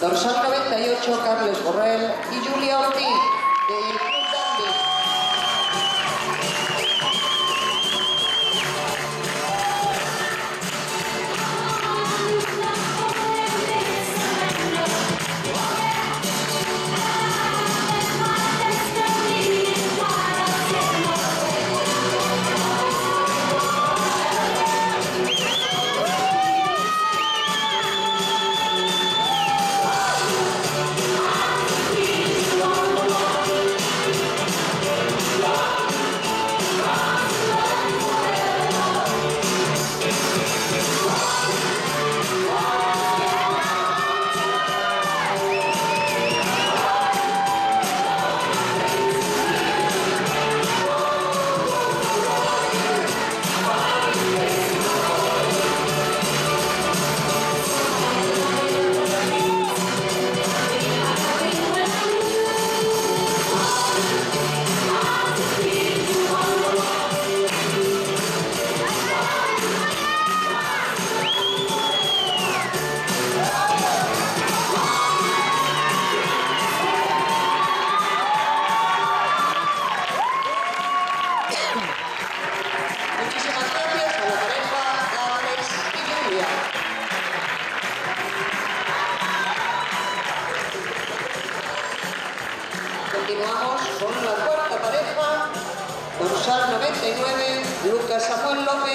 Dorsal 98, Carles Borrell y Julia Ortiz, del Club Dandy. Continuamos con la cuarta pareja, dorsal 99, Lucas Samuel López